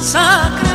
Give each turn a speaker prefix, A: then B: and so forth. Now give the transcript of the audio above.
A: Сакра